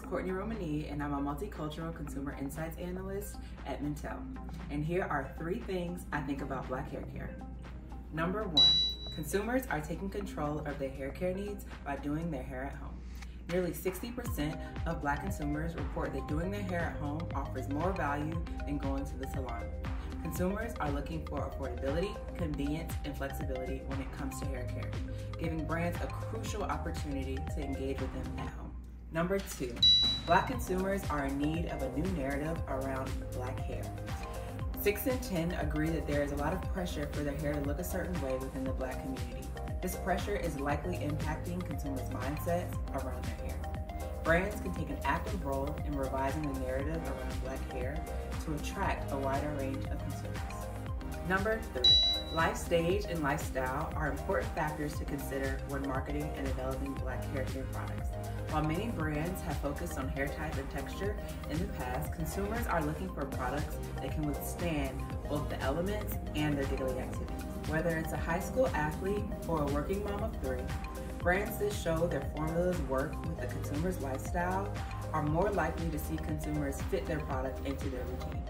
Courtney Rominiyi, and I'm a multicultural consumer insights analyst at Mintel. And here are three things I think about black hair care. Number one, consumers are taking control of their hair care needs by doing their hair at home. Nearly 60% of black consumers report that doing their hair at home offers more value than going to the salon. Consumers are looking for affordability, convenience, and flexibility when it comes to hair care, giving brands a crucial opportunity to engage with them at home. Number two, black consumers are in need of a new narrative around black hair. Six in 10 agree that there is a lot of pressure for their hair to look a certain way within the black community. This pressure is likely impacting consumers' mindsets around their hair. Brands can take an active role in revising the narrative around black hair to attract a wider range of consumers. Number three, life stage and lifestyle are important factors to consider when marketing and developing black hair care products. While many brands have focused on hair type and texture in the past, consumers are looking for products that can withstand both the elements and their daily activities. Whether it's a high school athlete or a working mom of three, brands that show their formulas work with the consumer's lifestyle are more likely to see consumers fit their product into their routine.